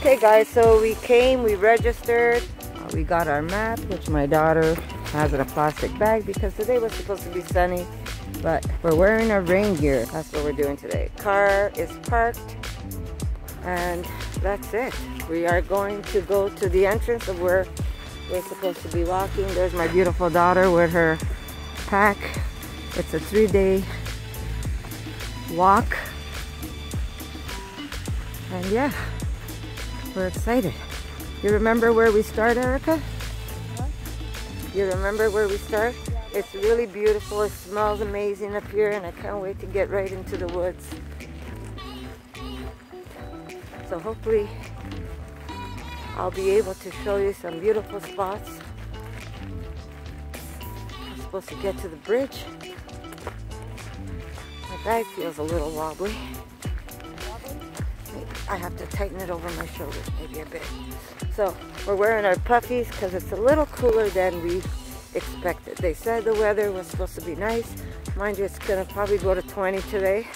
Okay guys, so we came, we registered, we got our map, which my daughter has in a plastic bag because today was supposed to be sunny, but we're wearing our rain gear. That's what we're doing today. Car is parked, and that's it. We are going to go to the entrance of where we're supposed to be walking. There's my beautiful daughter with her pack. It's a three-day walk. And yeah, we're excited. You remember where we start, Erica? You remember where we start? It's really beautiful. It smells amazing up here and I can't wait to get right into the woods. So hopefully I'll be able to show you some beautiful spots. I'm supposed to get to the bridge. My bag feels a little wobbly. I have to tighten it over my shoulder maybe a bit. So we're wearing our puffies because it's a little cooler than we expected. They said the weather was supposed to be nice. Mind you, it's gonna probably go to 20 today.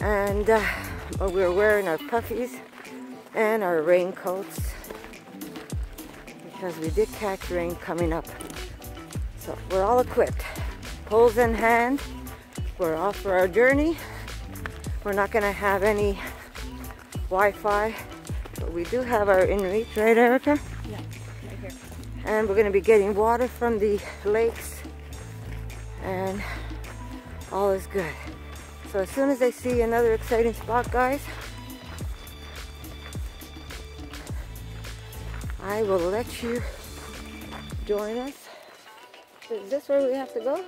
And uh, but we're wearing our puffies and our raincoats because we did catch rain coming up. So we're all equipped. Poles in hand. We're off for our journey. We're not gonna have any Wi-Fi. But we do have our InReach, right Erica? Yeah, right here. And we're gonna be getting water from the lakes and all is good. So as soon as I see another exciting spot, guys, I will let you join us. Is this where we have to go?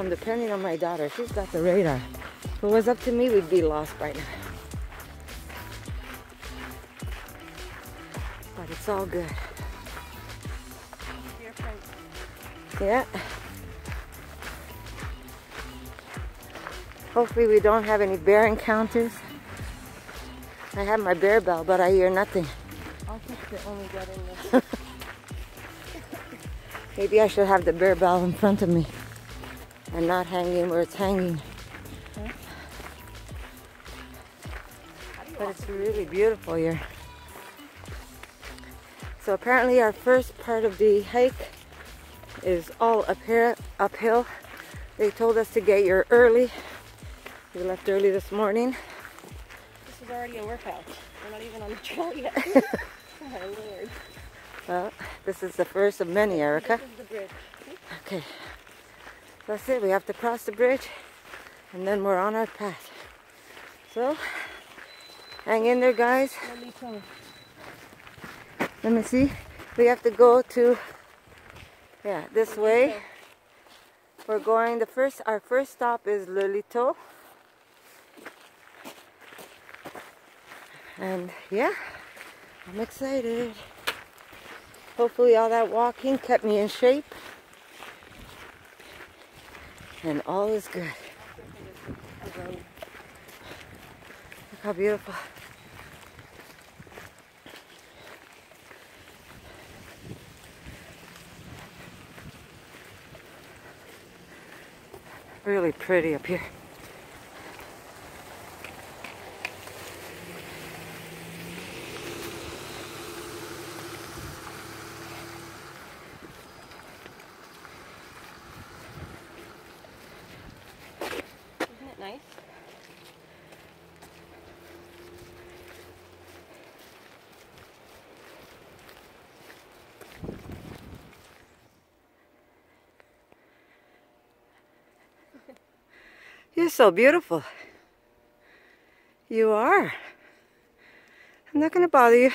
I'm depending on my daughter. She's got the radar. If it was up to me, we'd be lost by now. But it's all good. Yeah. Hopefully we don't have any bear encounters. I have my bear bell, but I hear nothing. I'll fix it when we in there. Maybe I should have the bear bell in front of me and not hanging where it's hanging. But it's really beautiful here. So apparently our first part of the hike is all up here, uphill. They told us to get here early. We left early this morning. This is already a workout. We're not even on the trail yet. oh my lord. Well, this is the first of many, Erica. This is the bridge. Okay. That's it. We have to cross the bridge and then we're on our path. So, hang in there, guys. Lolito. Let me see. We have to go to, yeah, this way. We're going, the first, our first stop is Lolito. And yeah, I'm excited. Hopefully all that walking kept me in shape. And all is good. Look how beautiful. Really pretty up here. So beautiful. You are. I'm not going to bother you.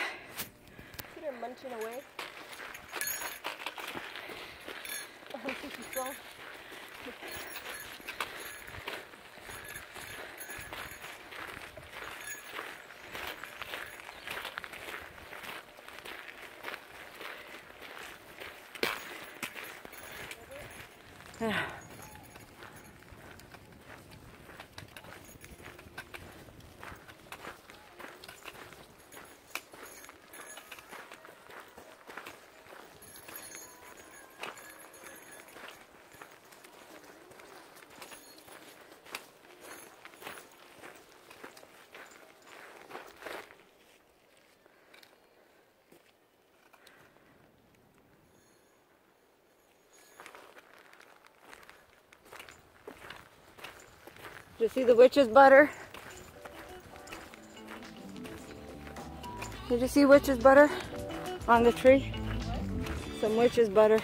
You see the witch's butter? Did you see witch's butter on the tree? Some witch's butter.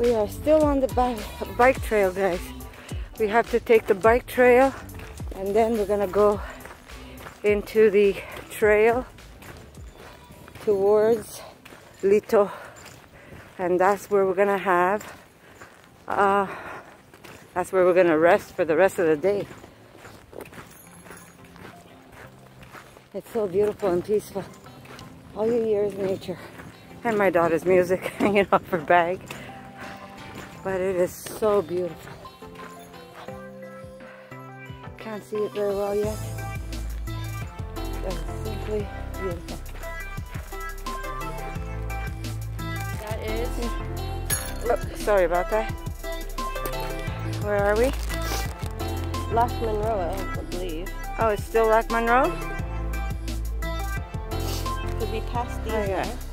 We are still on the bike, bike trail, guys. We have to take the bike trail and then we're gonna go into the trail towards Lito. And that's where we're gonna have, uh, that's where we're gonna rest for the rest of the day. It's so beautiful and peaceful. All you hear is nature. And my daughter's music hanging off her bag but it is so beautiful. Can't see it very well yet. But it's simply beautiful. That is Oh, sorry about that. Where are we? Lac Monroe, I believe. Oh, it's still Lac Monroe? Could be past these Oh, yeah.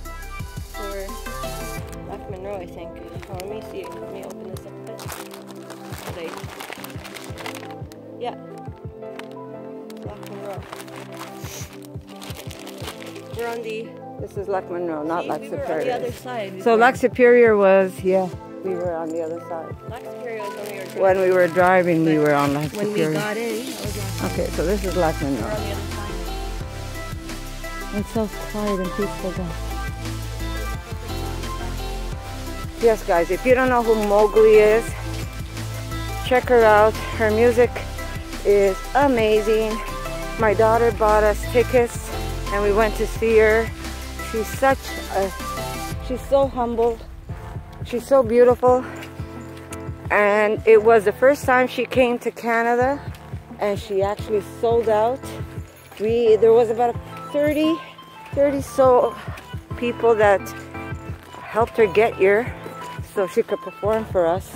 Now. Or Lac Monroe, I think. Oh, let me see. Let me open this up a bit. They, yeah. Lac Monroe. We're on the. This is Lac Monroe, not see, Lac we on the Superior. other side. We So were- Lac Superior was, yeah, we were on the other side. Lac Superior was when we were driving. When we were driving, we were on Lac When we Superior. got in, that was Loch Okay, so this is Lac Monroe. on the other side. It's so quiet and peaceful. Yes, guys, if you don't know who Mogli is, check her out. Her music is amazing. My daughter bought us tickets and we went to see her. She's such a, she's so humble. She's so beautiful. And it was the first time she came to Canada and she actually sold out. We, there was about 30, 30 so people that helped her get here so she could perform for us.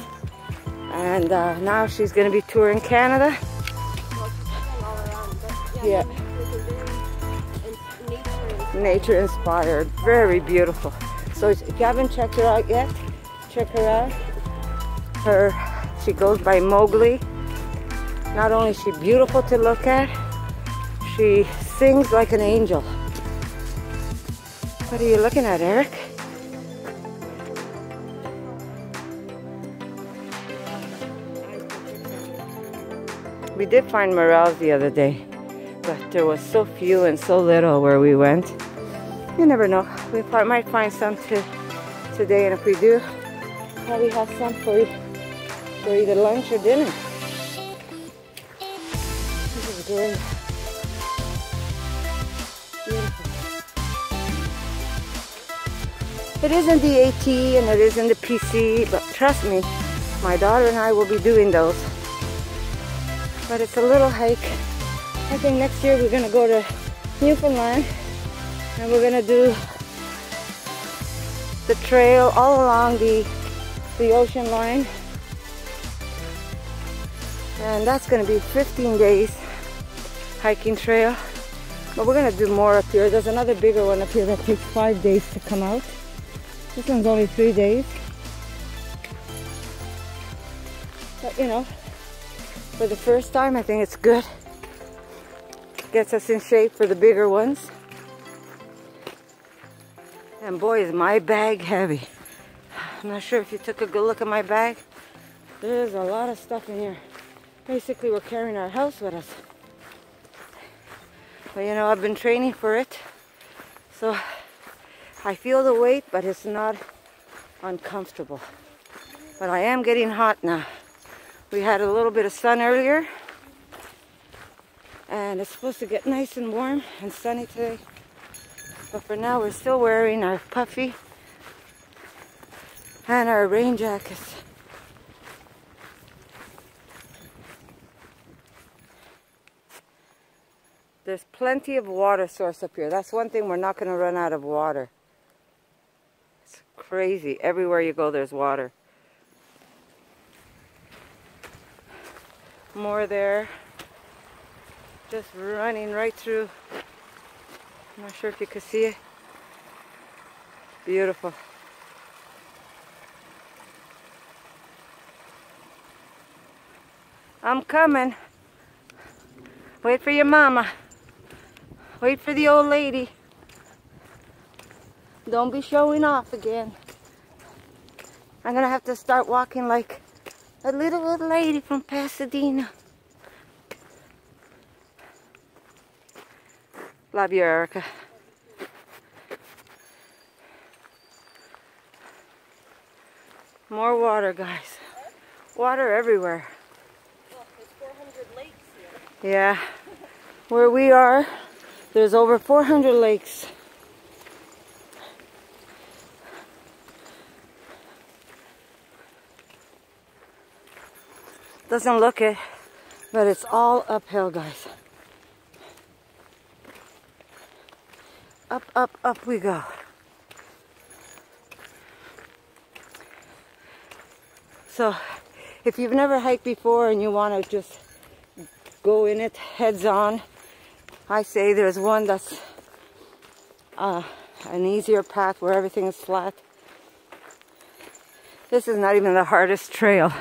And uh, now she's going to be touring Canada. Yeah. Nature inspired, very beautiful. So if you haven't checked her out yet, check her out. Her, she goes by Mogli. Not only is she beautiful to look at, she sings like an angel. What are you looking at, Eric? We did find morels the other day, but there was so few and so little where we went. You never know. We might find some to, today, and if we do, probably have some for, for either lunch or dinner. This is great. Beautiful. It isn't the AT and it isn't the PC, but trust me, my daughter and I will be doing those. But it's a little hike. I think next year we're gonna go to Newfoundland and we're gonna do the trail all along the the ocean line. And that's gonna be 15 days hiking trail. But we're gonna do more up here. There's another bigger one up here that takes five days to come out. This one's only three days. But you know for the first time I think it's good gets us in shape for the bigger ones and boy is my bag heavy I'm not sure if you took a good look at my bag there's a lot of stuff in here basically we're carrying our house with us. But you know, I've been training for it. So I feel the weight, but it's not uncomfortable. But I am getting hot now. We had a little bit of sun earlier. And it's supposed to get nice and warm and sunny today. But for now, we're still wearing our puffy and our rain jackets. There's plenty of water source up here. That's one thing we're not going to run out of water. It's crazy. Everywhere you go, there's water. More there. Just running right through. I'm not sure if you can see it. Beautiful. I'm coming. Wait for your mama. Wait for the old lady. Don't be showing off again. I'm gonna have to start walking like a little old lady from Pasadena. Love you, Erica. More water, guys. Water everywhere. Yeah. Where we are, there's over 400 lakes. Doesn't look it, but it's all uphill, guys. Up, up, up we go. So, if you've never hiked before and you want to just go in it heads on, I say there's one that's uh, an easier path where everything is flat. This is not even the hardest trail.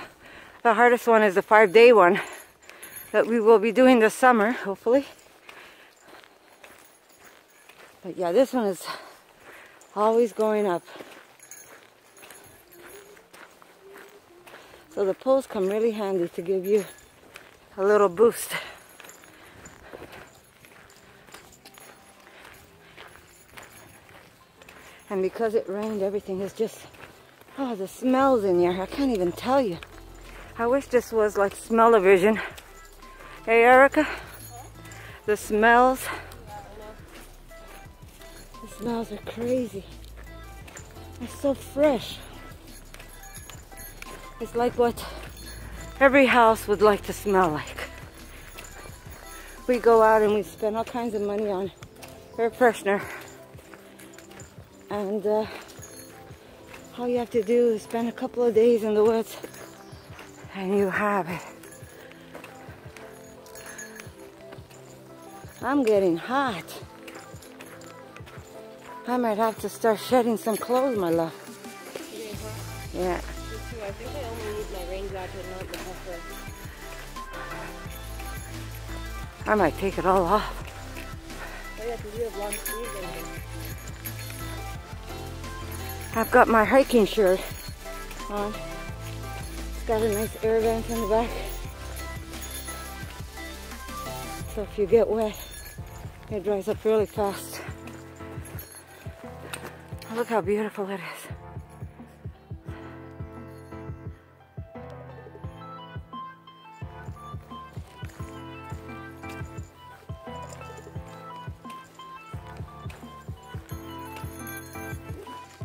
The hardest one is the five day one that we will be doing this summer, hopefully. But yeah, this one is always going up. So the poles come really handy to give you a little boost. And because it rained, everything is just, oh, the smells in here. I can't even tell you. I wish this was like smell-o-vision. Hey, Erica? The smells. The smells are crazy. It's so fresh. It's like what every house would like to smell like. We go out and we spend all kinds of money on air freshener and uh, all you have to do is spend a couple of days in the woods and you have it. I'm getting hot. I might have to start shedding some clothes, my love. Yeah. I think I only need my rain jacket, not the puffer. I might take it all off. I've got my hiking shirt on. Got a nice air vent in the back. So if you get wet, it dries up really fast. Look how beautiful it is.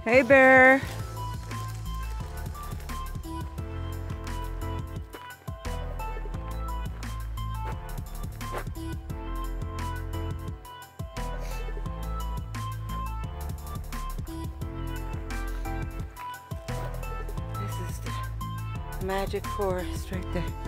Hey, bear. Magic forest right there.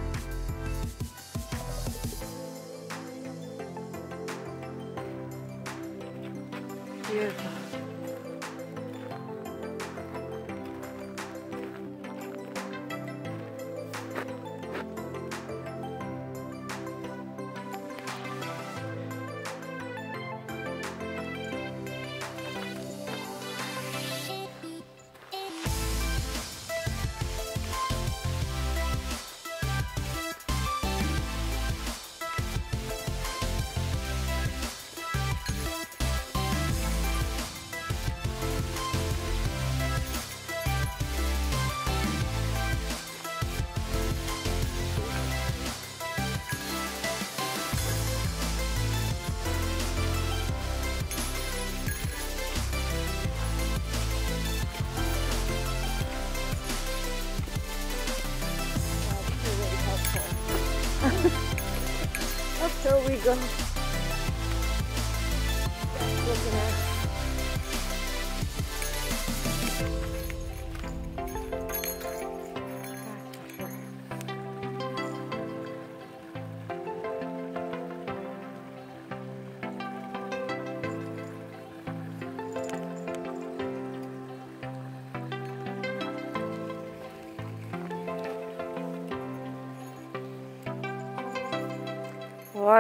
That's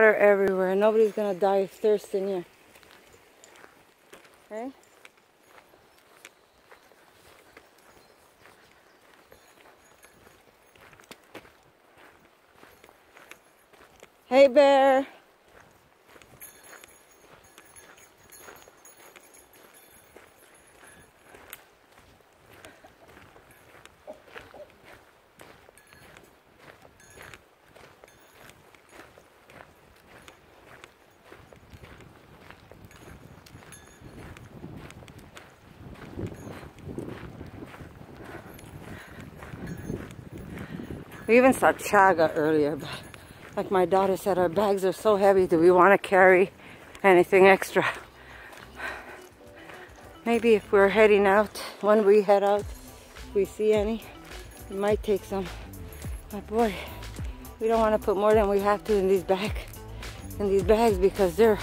Water everywhere. Nobody's gonna die of thirst in here. Okay? Hey bear. We even saw chaga earlier, but like my daughter said, our bags are so heavy. Do we want to carry anything extra? Maybe if we're heading out, when we head out, if we see any, we might take some. But boy, we don't want to put more than we have to in these bag, in these bags because they're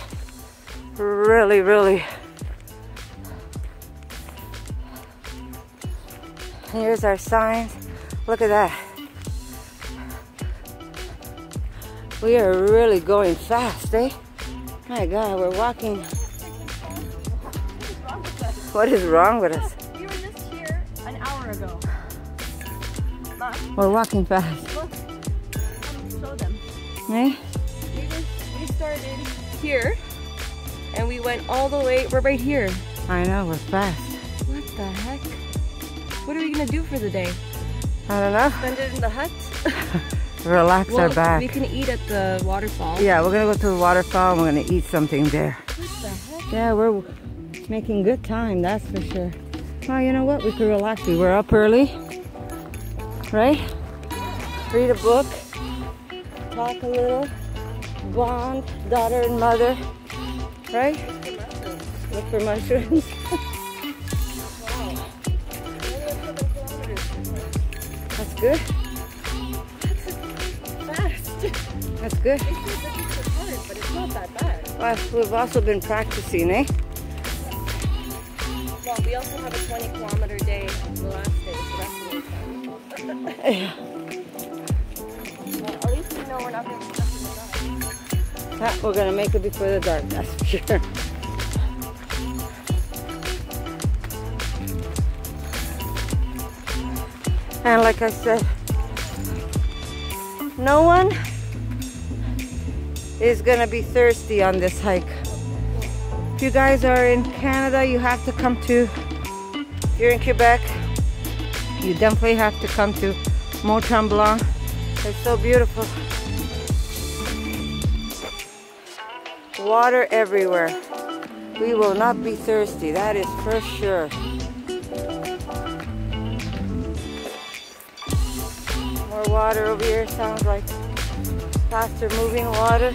really, really. Here's our signs. Look at that. We are really going fast, eh? My God, we're walking. What is wrong with us? We were just here an hour ago. We're walking fast, look. Show them. eh? We, just, we started here and we went all the way. We're right here. I know, we're fast. What the heck? What are we gonna do for the day? I don't know. Spend it in the hut? Relax our back. we can eat at the waterfall. Yeah, we're gonna go to the waterfall and we're gonna eat something there. What the heck? Yeah, we're making good time, that's for sure. Well, you know what? We could relax. We were up early, right? Read a book, talk a little, bond, daughter and mother, right? Look for mushrooms. That's good. Good. It's hard, but it's not that bad. Well, we've also been practicing, eh? Well, we also have a 20 kilometer day the last day, so that's really fun. well, at least we know we're not going to be stuck in the dark. We're gonna make it before the dark, that's for sure. And like I said, no one is gonna be thirsty on this hike. If you guys are in Canada, you have to come to, here you're in Quebec, you definitely have to come to Mont Tremblant. It's so beautiful. Water everywhere. We will not be thirsty, that is for sure. More water over here sounds like faster moving water.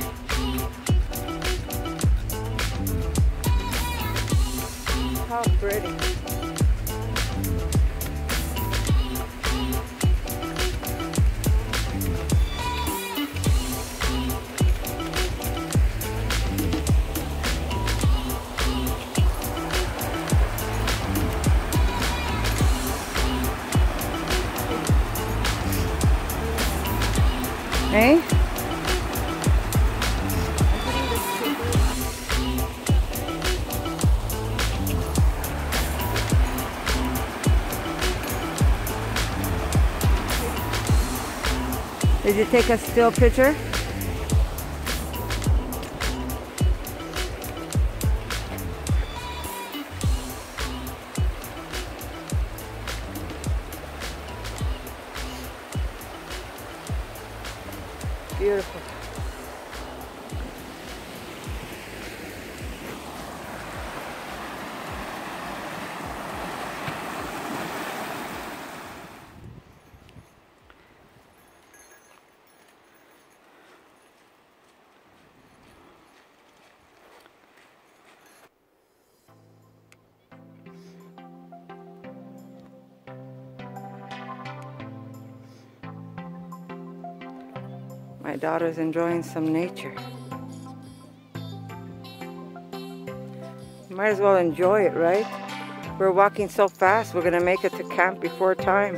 Take a still picture? Daughter's enjoying some nature. Might as well enjoy it, right? We're walking so fast, we're gonna make it to camp before time.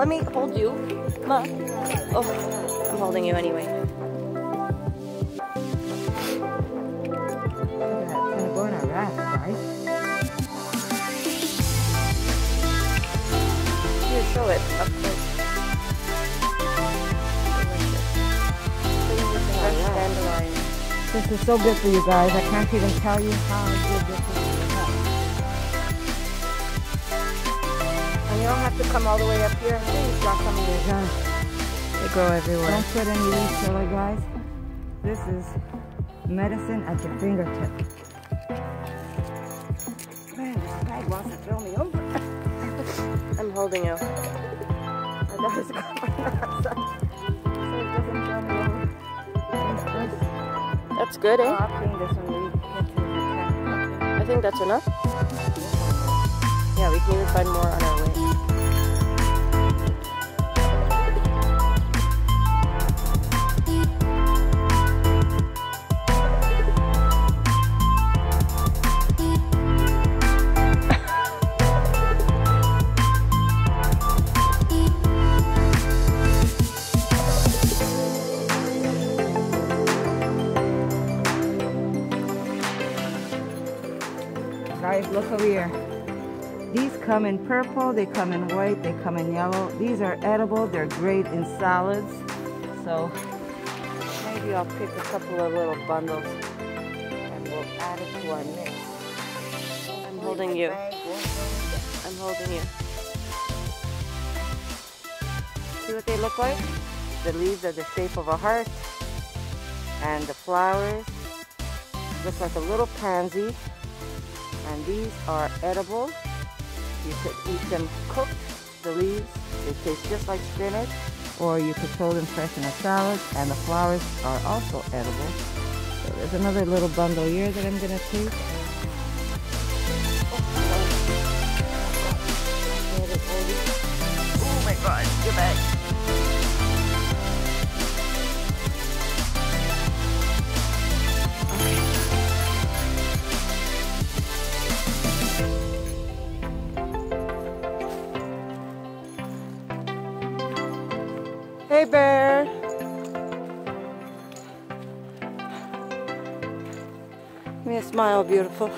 Let me hold you. Ma. Oh, I'm holding you anyway. Show it. This is so good for you guys. I can't even tell you how good this is don't have to come all the way up here. Please drop some of your guns. They grow everywhere. Don't put any leaf filler, guys. This is medicine at your fingertip. Man, this bag wants to throw me over. I'm holding you. My daughter's going outside. So it doesn't throw me over. That's good, Oh, eh? I'll clean this when we get to the camp. I think that's enough. Yeah, we can even find more on our way. Here. These come in purple, they come in white, they come in yellow. These are edible, they're great in salads. So maybe I'll pick a couple of little bundles and we'll add it to our mix. I'm holding you. I'm holding you. See what they look like? The leaves are the shape of a heart and the flowers look like a little pansy and these are edible. You could eat them cooked, the leaves. They taste just like spinach. Or you could throw them fresh in a salad. And the flowers are also edible. So there's another little bundle here that I'm going to take. Oh, oh my god, your bag. a smile, beautiful.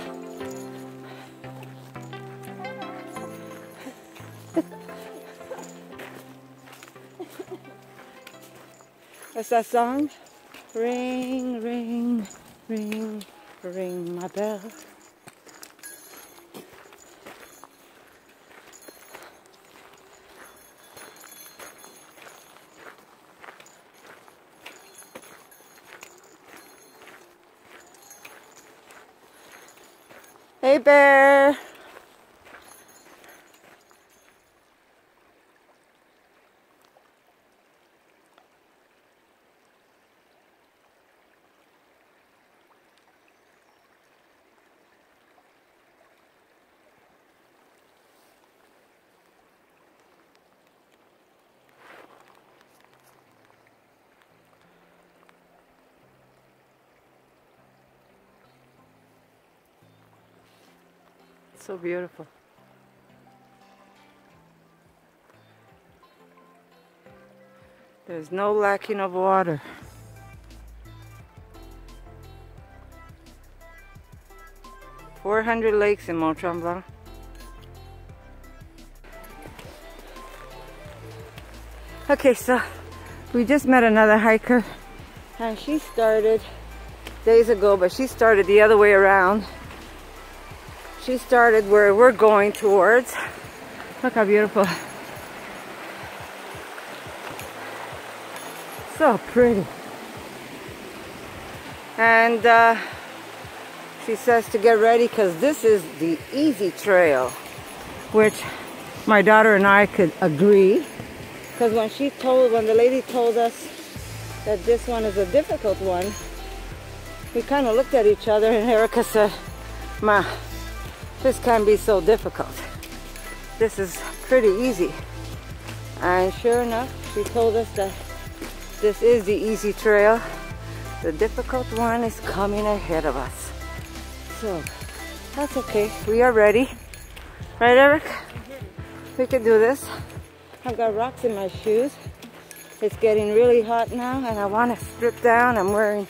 What's that song? Ring, ring, ring, ring my bell. Hey bear. So beautiful. There's no lacking of water. Four hundred lakes in Mont Tremblant. Okay, so we just met another hiker and she started days ago, but she started the other way around. She started where we're going towards. Look how beautiful. So pretty. And uh, she says to get ready because this is the easy trail, which my daughter and I could agree. Because when she told, when the lady told us that this one is a difficult one, we kind of looked at each other and Erica said, Ma, this can be so difficult. This is pretty easy. And sure enough, she told us that this is the easy trail. The difficult one is coming ahead of us. So, that's okay. We are ready. Right, Eric? We can do this. I've got rocks in my shoes. It's getting really hot now and I want to strip down. I'm wearing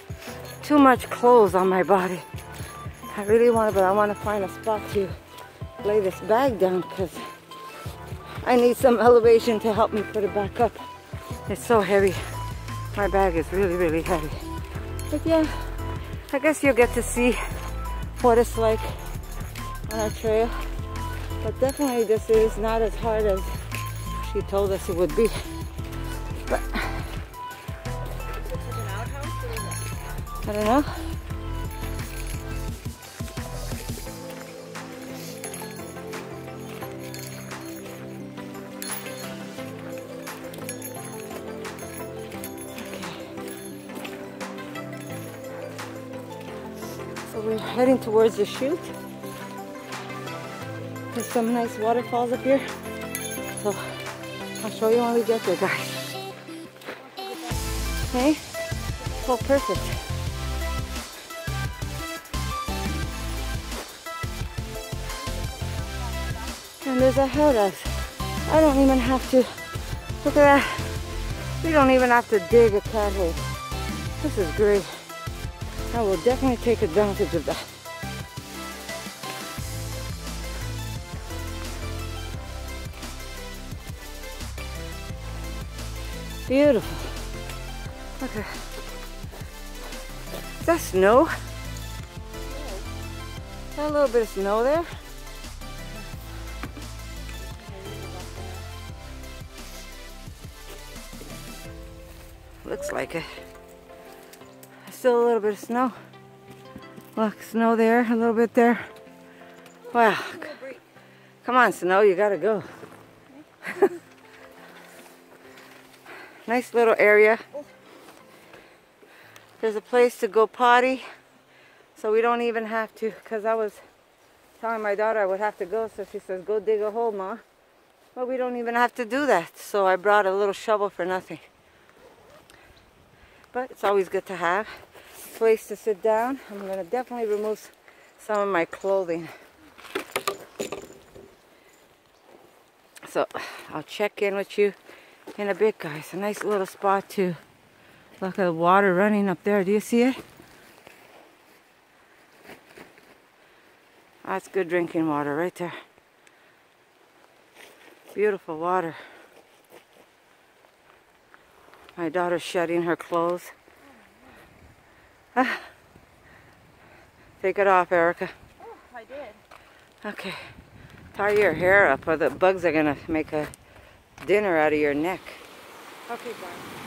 too much clothes on my body. I really want to, but I want to find a spot to lay this bag down because I need some elevation to help me put it back up. It's so heavy. My bag is really, really heavy. But yeah, I guess you'll get to see what it's like on our trail. But definitely this is not as hard as she told us it would be. But I don't know. Heading towards the chute. There's some nice waterfalls up here. So I'll show you when we get there, guys. Okay? Oh, perfect. And there's a house. I don't even have to, look at that. We don't even have to dig a cat hole. This is great. I will definitely take advantage of that. Beautiful. Okay. Is that snow? Is that a little bit of snow there? Looks like it. Still a little bit of snow. Look, snow there, a little bit there. Wow. Come on, snow, you gotta go. Nice little area. There's a place to go potty. So we don't even have to, because I was telling my daughter I would have to go. So she says, go dig a hole, Ma. But we don't even have to do that. So I brought a little shovel for nothing. But it's always good to have a place to sit down. I'm going to definitely remove some of my clothing. So I'll check in with you in a bit, guys. A nice little spot too. Look at the water running up there. Do you see it? That's good drinking water right there. Beautiful water. My daughter's shedding her clothes. Ah. Take it off, Erica. Oh, I did. Okay. Tie your hair up or the bugs are gonna make a dinner out of your neck. Okay, bye.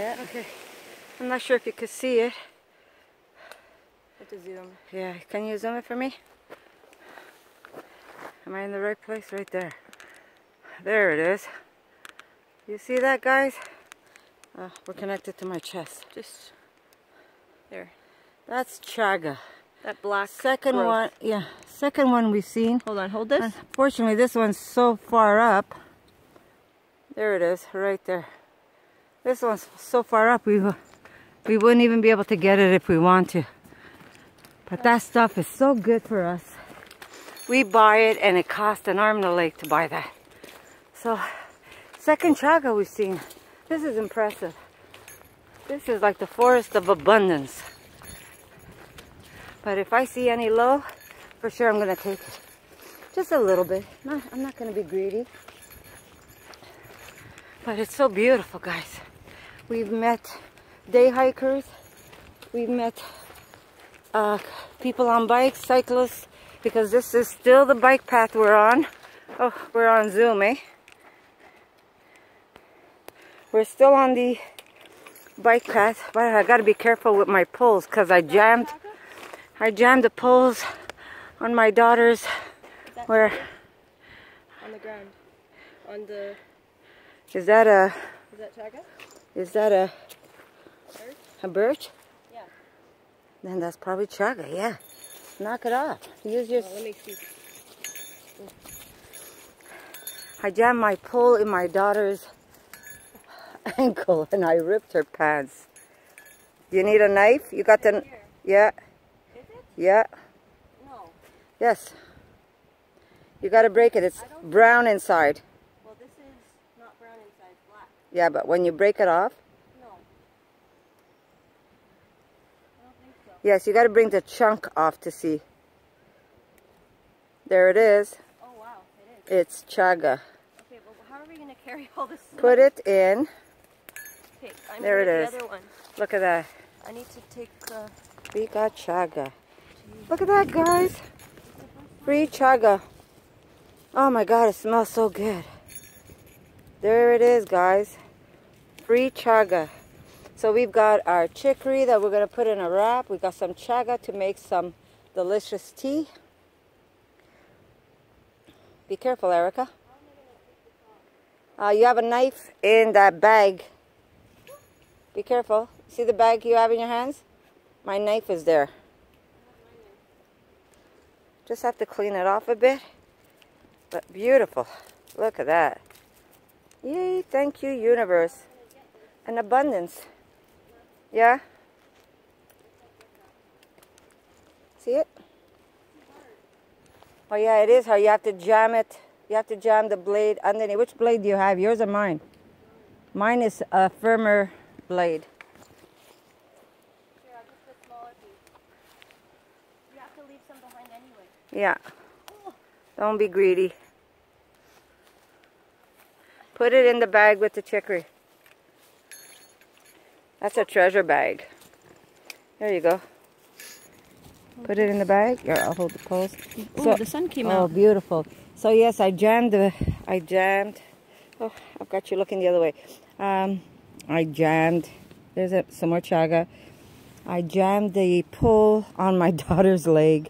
Yeah, okay. I'm not sure if you could see it. Have to zoom. Yeah, can you zoom it for me? Am I in the right place? Right there. There it is. You see that, guys? Uh, we're connected to my chest. Just there. That's chaga. That black. Second growth. one, yeah, second one we've seen. Hold on, hold this. Unfortunately, this one's so far up. There it is, right there. This one's so far up, we, we wouldn't even be able to get it if we want to. But that stuff is so good for us. We buy it and it costs an arm and a leg to buy that. So, second chaga we've seen. This is impressive. This is like the forest of abundance. But if I see any low, for sure I'm gonna take it. Just a little bit. I'm not gonna be greedy. But it's so beautiful, guys. We've met day hikers. We've met uh, people on bikes, cyclists, because this is still the bike path we're on. Oh, we're on Zoom, eh? We're still on the bike path, but I gotta be careful with my poles because I jammed, I jammed the poles on my daughter's where on the ground? On the. is that a Is that chaga? Is that a Birch? a birch? Yeah. Then that's probably chaga. Yeah, knock it off. Use your. Oh, let me see. I jammed my pole in my daughter's ankle and I ripped her pants. You need a knife? You got the. Yeah, Is it? yeah, No. yes. You got to break it. It's brown inside. Well, this is not brown inside, it's black. Yeah, but when you break it off, No. I don't think so. yes, you got to bring the chunk off to see. There it is. Oh, wow, it is. It's chaga. Okay, but how are we going to carry all this? Put it in. Okay, I'm There it is. The other one. Look at that. I need to take. Uh, We got chaga. Look at that, guys. Free chaga. Oh my god, it smells so good. There it is, guys. Free chaga. So we've got our chicory that we're going to put in a wrap. We got some chaga to make some delicious tea. Be careful, Erica. Uh, you have a knife in that bag. Be careful. See the bag you have in your hands? My knife is there. Just have to clean it off a bit. But beautiful. Look at that. Yay, thank you, universe. And abundance. Yeah? See it? Oh yeah, it is hard. You have to jam it. You have to jam the blade underneath. Which blade do you have? Yours or mine? Mine is a firmer blade. here, I'll just put smaller piece. You have to leave some behind anyway. Yeah. Don't be greedy. Put it in the bag with the chicory. That's a treasure bag. There you go. Put it in the bag. Here, I'll hold the post. Oh, the sun came oh, out. Oh, beautiful. So yes, I jammed the. I jammed. Oh, I've got you looking the other way. Um, I jammed. There's a, some more chaga. I jammed the pull on my daughter's leg,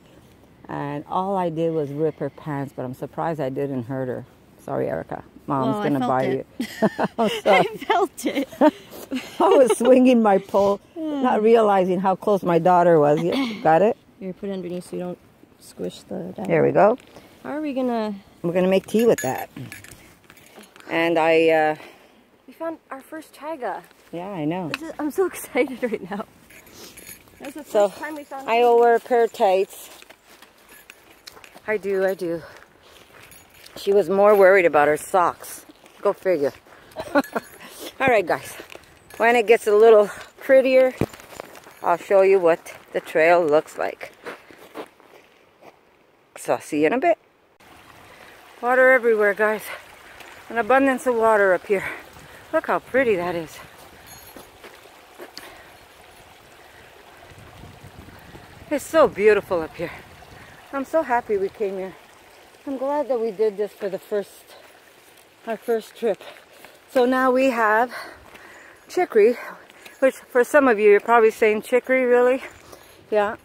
and all I did was rip her pants. But I'm surprised I didn't hurt her. Sorry, Erica. Mom's Well, gonna buy it. you. I felt it. I was swinging my pole, not realizing how close my daughter was. Yeah, got it? Here, put it underneath so you don't squish the. There we go. How are we gonna? We're gonna make tea with that. And I, uh, We found our first chaga. yeah, I know. This is, I'm so excited right now. That's the first So, time we found. I owe her a pair of tights. I do, I do. She was more worried about her socks. Go figure. All right, guys. When it gets a little prettier, I'll show you what the trail looks like. So I'll see you in a bit. Water everywhere, guys. An abundance of water up here. Look how pretty that is. It's so beautiful up here. I'm so happy we came here. I'm glad that we did this for the first, our first trip. So now we have chicory, which for some of you, you're probably saying chicory, really? Yeah.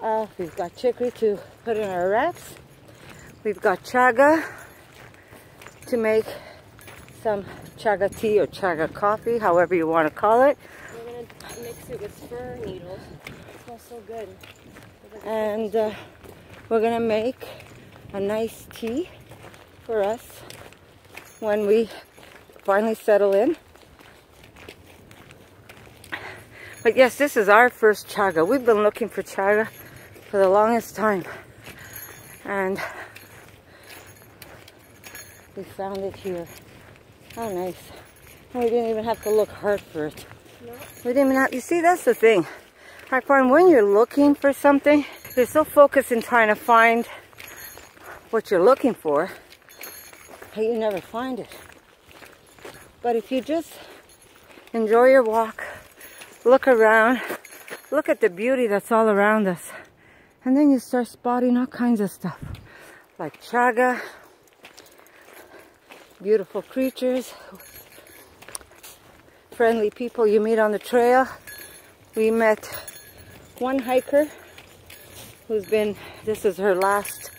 Uh, we've got chicory to put in our wraps. We've got chaga to make some chaga tea or chaga coffee, however you want to call it. We're gonna mix it with fir needles. It smells so good. and uh, we're gonna make a nice tea for us when we finally settle in. But yes, this is our first chaga. We've been looking for chaga for the longest time. And we found it here. How nice. We didn't even have to look hard for it. No. We didn't even have, you see, that's the thing. I find when you're looking for something, you're so focused in trying to find what you're looking for, that you never find it. But if you just enjoy your walk, look around, look at the beauty that's all around us, and then you start spotting all kinds of stuff, like chaga, beautiful creatures, friendly people you meet on the trail. We met one hiker who's been, this is her last,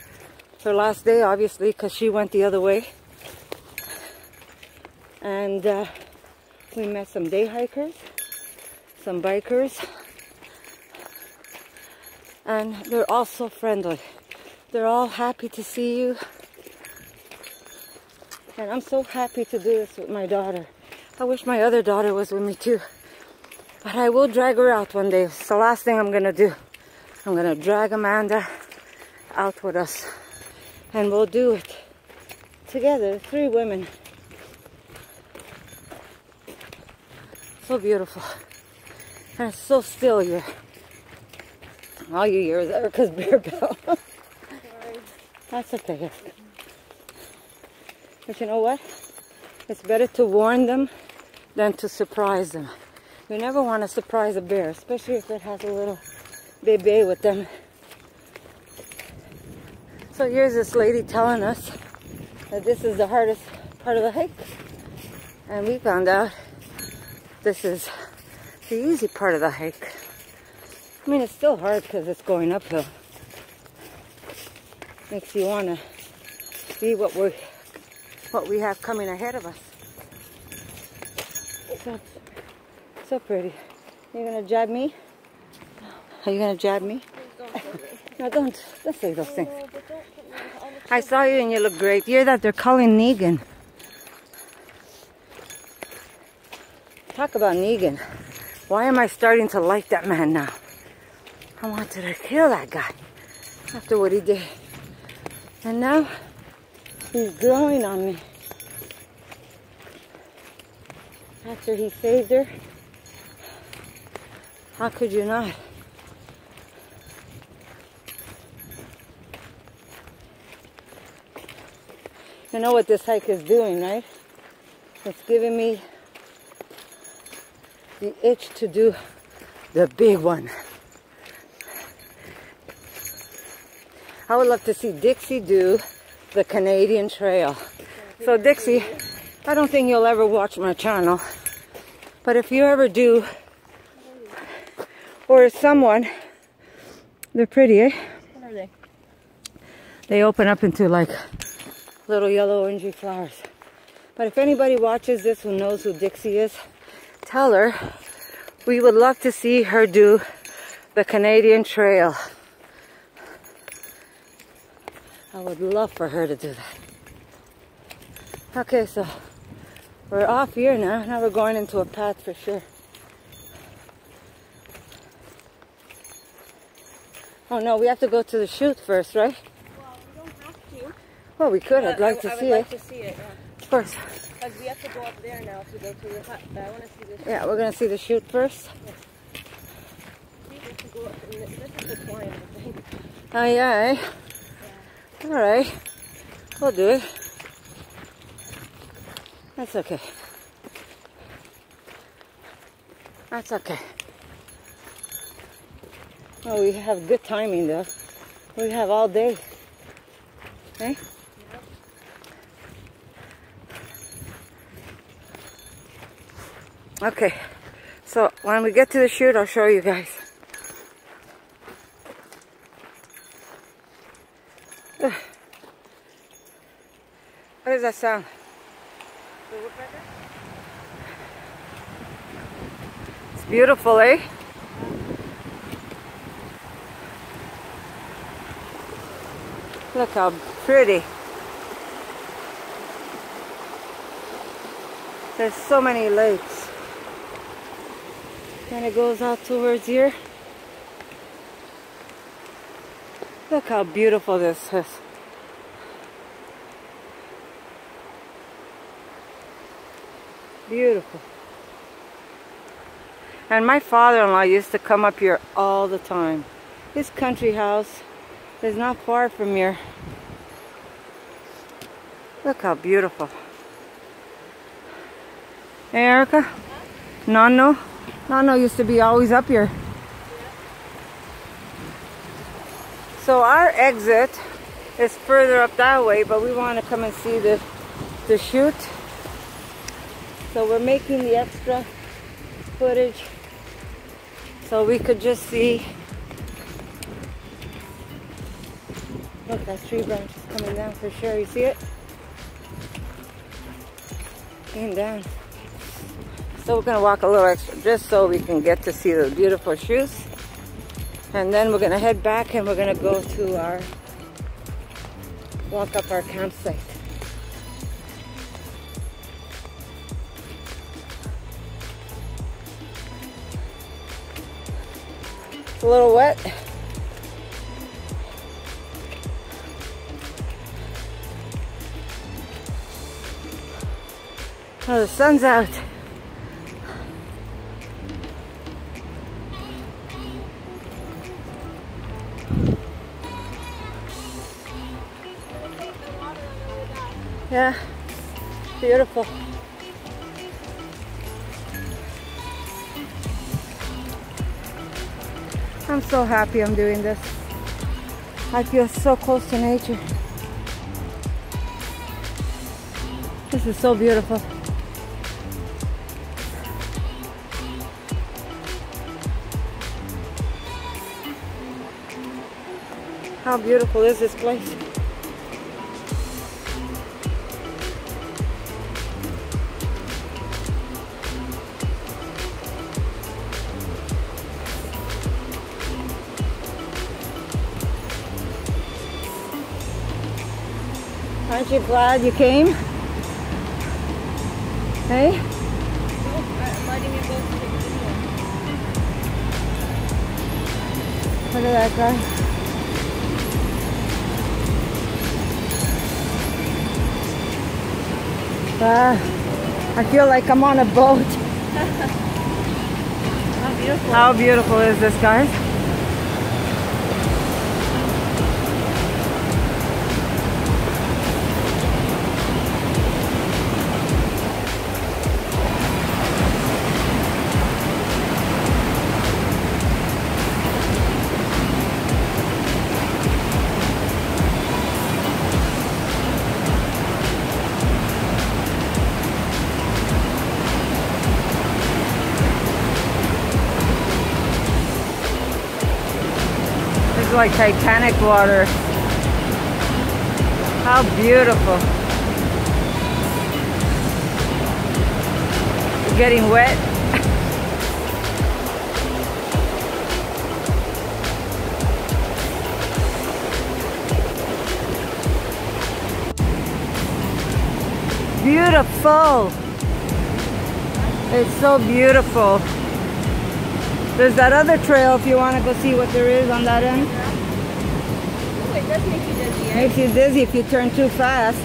her last day obviously because she went the other way. And uh, we met some day hikers, some bikers, and they're all so friendly. They're all happy to see you. And I'm so happy to do this with my daughter. I wish my other daughter was with me too. But I will drag her out one day. It's the last thing I'm gonna do. I'm gonna drag Amanda out with us. And we'll do it together, three women. So beautiful. And it's so still here. All you hear is Erica's beer bell. That's okay. But you know what? It's better to warn them than to surprise them. You never want to surprise a bear, especially if it has a little baby with them. So here's this lady telling us that this is the hardest part of the hike. And we found out this is the easy part of the hike. I mean, it's still hard because it's going uphill. Makes you want to see what we what we have coming ahead of us. So, so pretty. You gonna jab me? Are you gonna jab me? No, don't. Don't say those things. No, but don't put me on the I saw you and you look great. You're that they're calling Negan. Talk about Negan. Why am I starting to like that man now? I wanted to kill that guy after what he did. And now he's growing on me. After he saved her, how could you not? You know what this hike is doing, right? It's giving me the itch to do the big one. I would love to see Dixie do the Canadian Trail. So Dixie, I don't think you'll ever watch my channel, but if you ever do, or someone, they're pretty, eh? What are they? They open up into like little yellow orangey flowers. But if anybody watches this who knows who Dixie is, tell her we would love to see her do the Canadian Trail. I would love for her to do that. Okay, so we're off here now. Now we're going into a path for sure. Oh no, we have to go to the chute first, right? Well, we don't have to. Well, we could. I'd like I, to I see would like it to see it, yeah. first. Because we have to go up there now to go to the hut. But I want to see this. Yeah, we're gonna see the chute first. We have to go up. And this is the climb, I think. Aye, aye. All right, we'll do it. That's okay. That's okay. Oh, we have good timing though. We have all day. Eh? Okay, so when we get to the chute, I'll show you guys. What does that sound? It's beautiful, eh? Look how pretty. There's so many lakes. And it goes out towards here. Look how beautiful this is. Beautiful. And my father-in-law used to come up here all the time. His country house is not far from here. Look how beautiful. Hey, Erica? Nano? Nano used to be always up here. So our exit is further up that way, but we want to come and see the, the chute. So we're making the extra footage so we could just see. Look, that tree branch is coming down for sure. You see it? Came down. So we're gonna walk a little extra just so we can get to see the beautiful chutes. And then we're gonna head back and we're gonna go to our, walk up our campsite. It's a little wet. Oh, the sun's out. Yeah, beautiful. I'm so happy I'm doing this. I feel so close to nature. This is so beautiful. How beautiful is this place? Aren't you glad you came? Hey? I'm letting you go to the video. Look at that guy. Ah, I feel like I'm on a boat. How beautiful. How beautiful is this, guys? like Titanic water. How beautiful. Getting wet. beautiful. It's so beautiful. There's that other trail if you want to go see what there is on that end. It does make you dizzy, eh? Makes you dizzy if you turn too fast.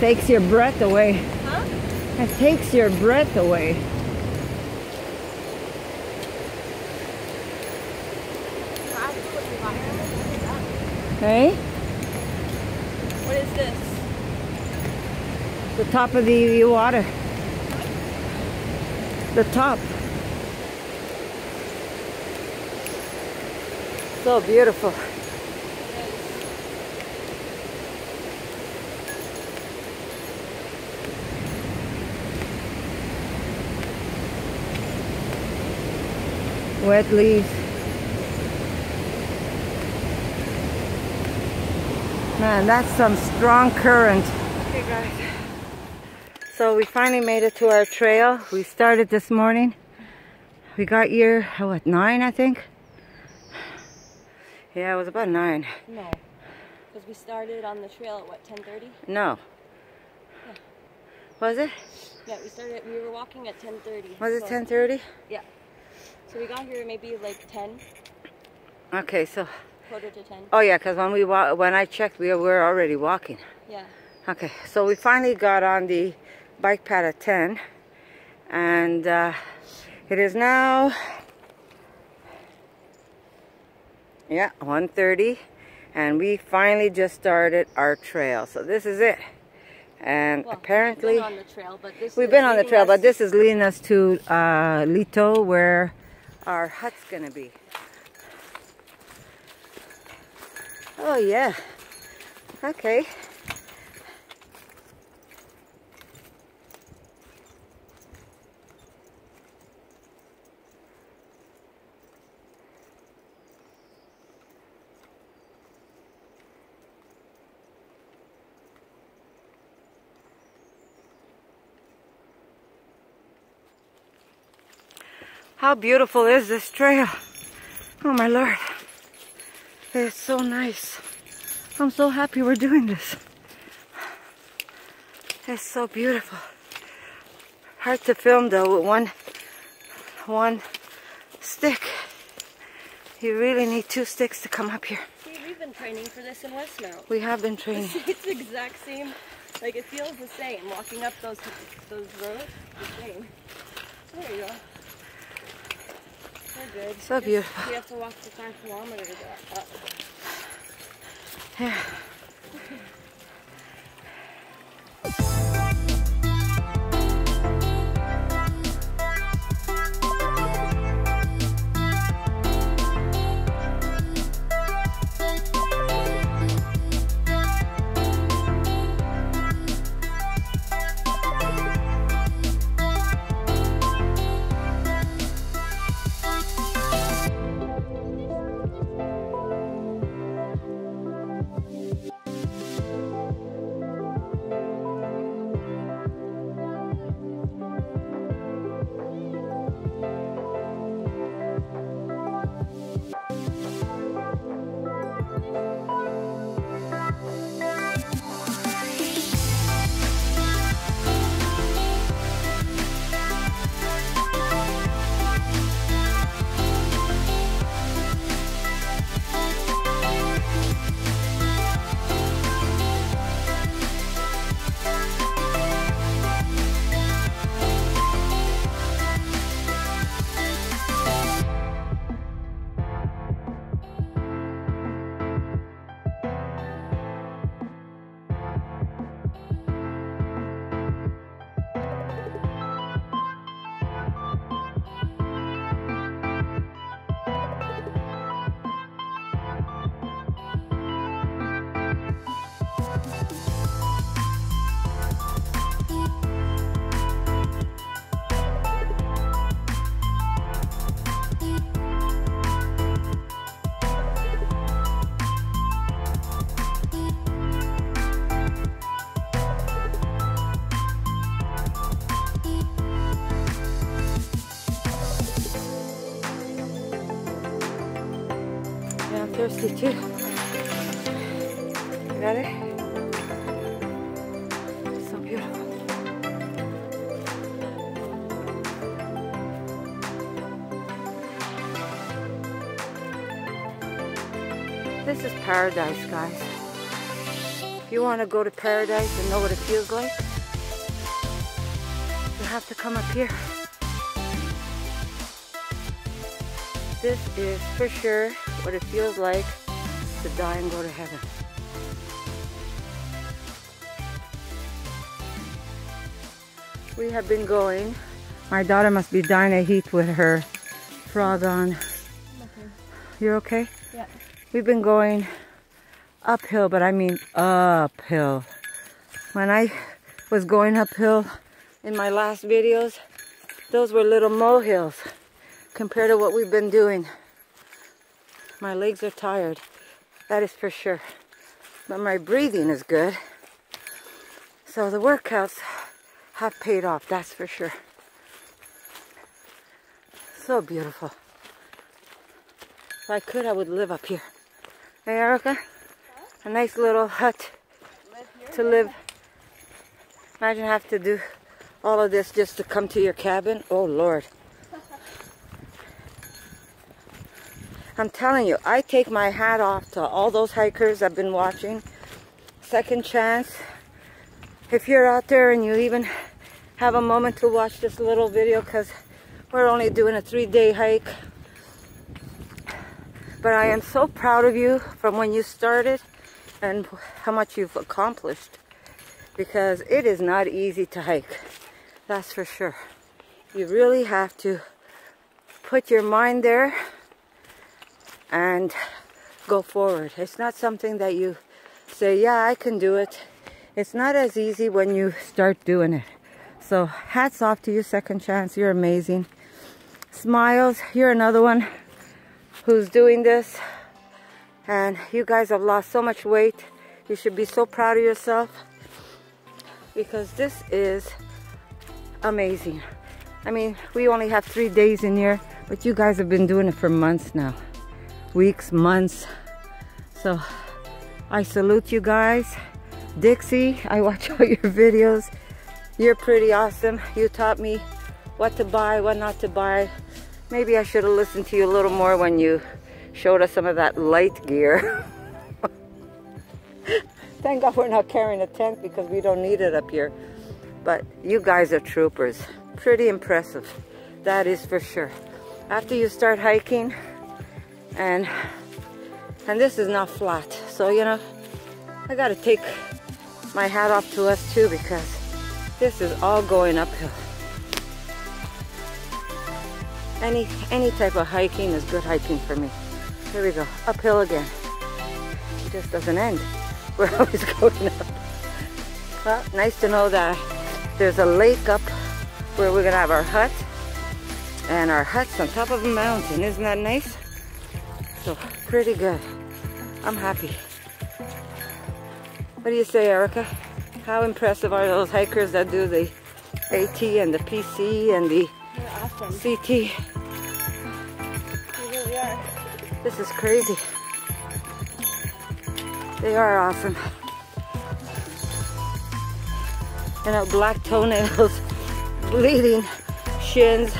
Takes your breath away. Huh? It takes your breath away. Hey? What is this? The top of the water. The top. So beautiful. Wet leaves. Man, that's some strong current. Okay, guys. So we finally made it to our trail. We started this morning. We got here, oh, what, nine, I think? Yeah, it was about nine. No. Because we started on the trail at what, 10.30? No. Yeah. Was it? Yeah, we started, we were walking at 10.30. Was it so- 10.30? Yeah. So we got here maybe like 10, Okay, so, quarter to 10. oh yeah, because when we wa- when I checked, we were already walking. Yeah. Okay, so we finally got on the bike pad at 10 and uh, it is now yeah 1:30 and we finally just started our trail. So this is it. And Well, apparently we've been on the trail, but this is been on the leading trail us- but this is leading us to uh, Lito where our hut's gonna be. Oh yeah. Okay How beautiful is this trail? Oh my lord. It's so nice. I'm so happy we're doing this. It's so beautiful. Hard to film though with one one stick. You really need two sticks to come up here. See, we've been training for this in Westmount. We have been training. it's the exact same. Like it feels the same. Walking up those those roads, the same. There you go. We're good. So beautiful. We have to walk the five kilometers up. up. Paradise, guys. If you want to go to paradise and know what it feels like, you have to come up here. This is for sure what it feels like to die and go to heaven. We have been going. My daughter must be dying of heat with her frog on. You're okay? Yeah. We've been going uphill, but I mean uphill. When I was going uphill in my last videos, those were little molehills compared to what we've been doing. My legs are tired, that is for sure. But my breathing is good. So the workouts have paid off, that's for sure. So beautiful. If I could, I would live up here. Hey, Erica? A nice little hut to live. Imagine have to do all of this just to come to your cabin. Oh, Lord. I'm telling you, I take my hat off to all those hikers I've been watching. Second chance. If you're out there and you even have a moment to watch this little video because we're only doing a three-day hike. But I am so proud of you from when you started and how much you've accomplished because it is not easy to hike. That's for sure. You really have to put your mind there and go forward. It's not something that you say, yeah, I can do it. It's not as easy when you start doing it. So hats off to you, Second Chance. You're amazing. Smiles, you're another one who's doing this. And you guys have lost so much weight. You should be so proud of yourself because this is amazing. I mean, we only have three days in here, but you guys have been doing it for months now weeks, months. So I salute you guys. Dixie, I watch all your videos. You're pretty awesome. You taught me what to buy, what not to buy. Maybe I should have listened to you a little more when you showed us some of that light gear. Thank God we're not carrying a tent because we don't need it up here. But you guys are troopers. Pretty impressive. That is for sure. After you start hiking, and and this is not flat so you know I gotta take my hat off to us too because this is all going uphill any any type of hiking is good hiking for me here we go uphill again it just doesn't end we're always going up well nice to know that there's a lake up where we're gonna have our hut and our hut's on top of a mountain isn't that nice so pretty good. I'm happy. What do you say, Erica? How impressive are those hikers that do the AT and the PC and the awesome. CT? This is crazy. They are awesome. You know, black toenails, bleeding shins.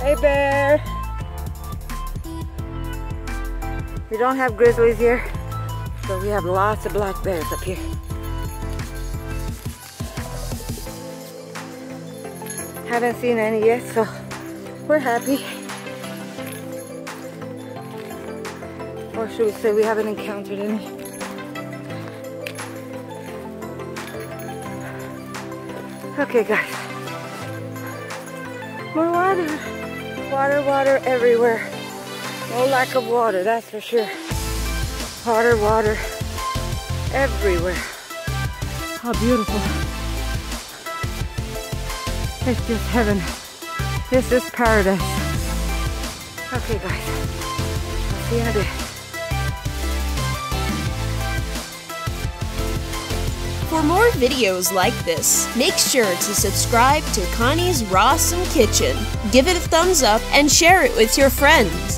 Hey bear. We don't have grizzlies here, but we have lots of black bears up here. Haven't seen any yet, so we're happy. Or should we say we haven't encountered any? Okay guys, more water. Water, water everywhere. No lack of water, that's for sure. Water, water everywhere. How beautiful. It's just heaven. This is paradise. Okay, guys. I'll see you in a bit. For more videos like this, make sure to subscribe to Connie's Rawsome Kitchen, give it a thumbs up, and share it with your friends.